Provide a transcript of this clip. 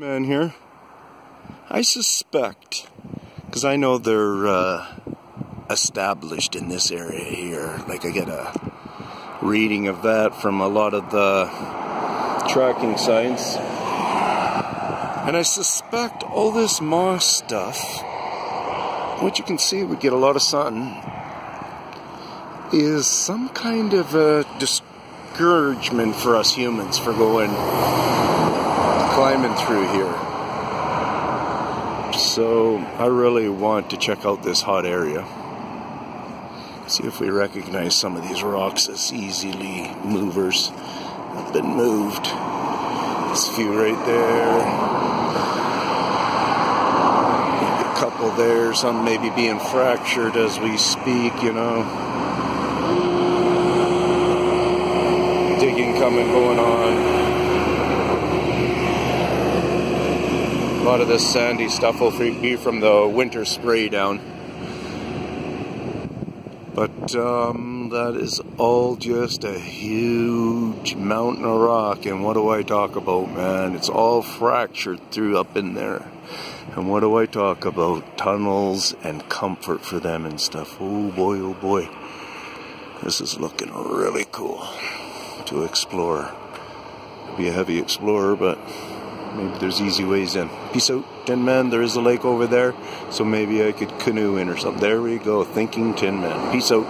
Man here. I suspect, because I know they're uh, established in this area here. Like I get a reading of that from a lot of the tracking sites. And I suspect all this moss stuff, what you can see would get a lot of sun, is some kind of a discouragement for us humans for going climbing through here. So I really want to check out this hot area. See if we recognize some of these rocks as easily movers. Have been moved. This few right there. A couple there, some maybe being fractured as we speak, you know. Coming going on. A lot of this sandy stuff will be from the winter spray down. But um, that is all just a huge mountain of rock. And what do I talk about, man? It's all fractured through up in there. And what do I talk about? Tunnels and comfort for them and stuff. Oh boy, oh boy. This is looking really cool to explore. Be a heavy explorer, but maybe there's easy ways in. Peace out, Tin Man. There is a lake over there, so maybe I could canoe in or something. There we go, thinking Tin Man. Peace out.